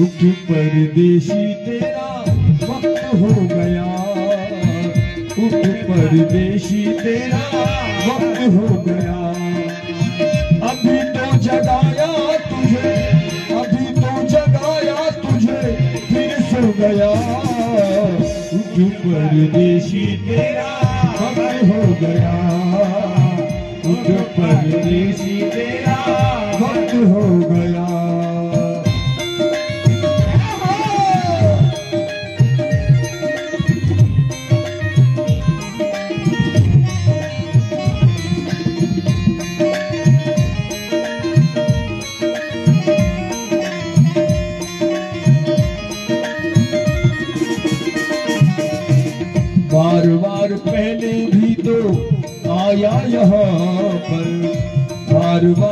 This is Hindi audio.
उठ परदेशी तेरा वक्त हो गया। उठ परदेशी तेरा वक्त हो गया। अभी तो जगाया तुझे, अभी तो जगाया तुझे, फिर सो गया। उठ परदेशी तेरा वक्त हो गया। उठ परदेशी तेरा वक्त हो बार बार पहले भी तो आया यहाँ पर। बार बार